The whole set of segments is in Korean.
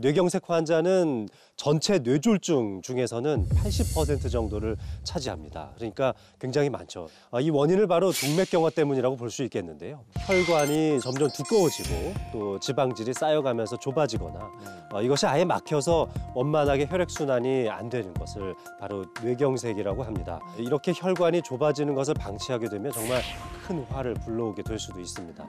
뇌경색 환자는 전체 뇌졸중 중에서는 80% 정도를 차지합니다. 그러니까 굉장히 많죠. 아, 이 원인을 바로 동맥경화 때문이라고 볼 수 있겠는데요. 혈관이 점점 두꺼워지고 또 지방질이 쌓여가면서 좁아지거나 어, 이것이 아예 막혀서 원만하게 혈액순환이 안 되는 것을 바로 뇌경색이라고 합니다. 이렇게 혈관이 좁아지는 것을 방치하게 되면 정말 큰 화를 불러오게 될 수도 있습니다.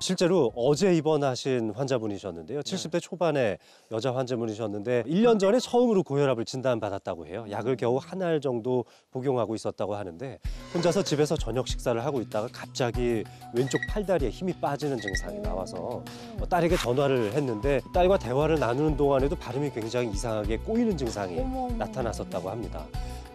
실제로 어제 입원하신 환자분이셨는데요. 70대 초반의 여자 환자분이셨는데 1년 전에 처음으로 고혈압을 진단받았다고 해요. 약을 겨우 한 알 정도 복용하고 있었다고 하는데 혼자서 집에서 저녁 식사를 하고 있다가 갑자기 왼쪽 팔다리에 힘이 빠지는 증상이 나와서 어, 딸에게 전화를 했는데 딸과 대화를 나누는 동안에도 발음이 굉장히 이상하게 꼬이는 증상이. 나타났었다고 합니다.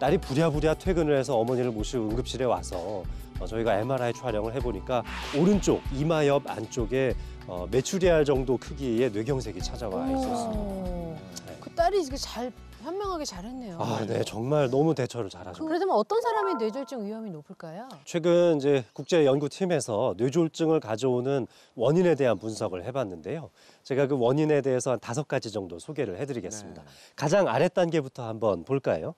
딸이 부랴부랴 퇴근을 해서 어머니를 모시고 응급실에 와서 어, 저희가 MRI 촬영을 해보니까 오른쪽 이마 옆 안쪽에 어, 메추리알 정도 크기의 뇌경색이 찾아와 있었습니다. 어머. 네. 그 딸이 이게 잘 현명하게 잘했네요. 아, 네, 정말 너무 대처를 잘하죠. 그렇다면 어떤 사람의 뇌졸중 위험이 높을까요? 최근 이제 국제 연구팀에서 뇌졸중을 가져오는 원인에 대한 분석을 해봤는데요. 제가 그 원인에 대해서 한 다섯 가지 정도 소개를 해드리겠습니다. 가장 아래 단계부터 한번 볼까요?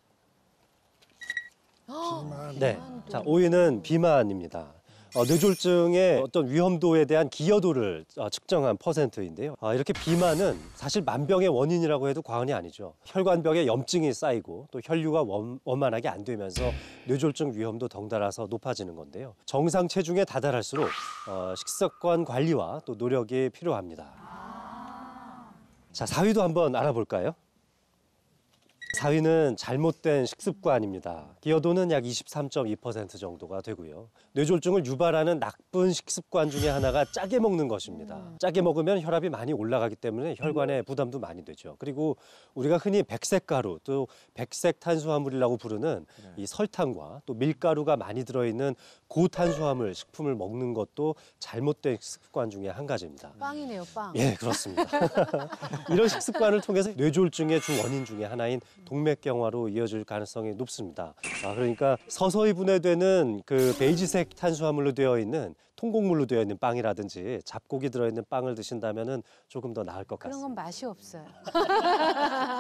네. 비만도. 자, 5위는 비만입니다. 어, 뇌졸중의 어떤 위험도에 대한 기여도를 어, 측정한 퍼센트인데요. 아, 이렇게 비만은 사실 만병의 원인이라고 해도 과언이 아니죠. 혈관벽에 염증이 쌓이고 또 혈류가 원, 원만하게 안 되면서 뇌졸중 위험도 덩달아서 높아지는 건데요. 정상 체중에 다다를수록 어, 식습관 관리와 또 노력이 필요합니다. 자, 4위도 한번 알아볼까요? 4위는 잘못된 식습관입니다. 기여도는 약 23.2% 정도가 되고요. 뇌졸중을 유발하는 나쁜 식습관 중에 하나가 짜게 먹는 것입니다. 짜게 먹으면 혈압이 많이 올라가기 때문에 혈관에 부담도 많이 되죠. 그리고 우리가 흔히 백색 가루 또 백색 탄수화물이라고 부르는 이 설탕과 또 밀가루가 많이 들어있는 고탄수화물 식품을 먹는 것도 잘못된 식습관 중에 한 가지입니다. 빵이네요, 빵. 예, 그렇습니다. 이런 식습관을 통해서 뇌졸중의 주 원인 중에 하나인 동맥경화로 이어질 가능성이 높습니다. 아, 그러니까 서서히 분해되는 그 베이지색 탄수화물로 되어 있는 통곡물로 되어 있는 빵이라든지 잡곡이 들어있는 빵을 드신다면 은 조금 더 나을 것 그런 같습니다. 건 맛이 없어요.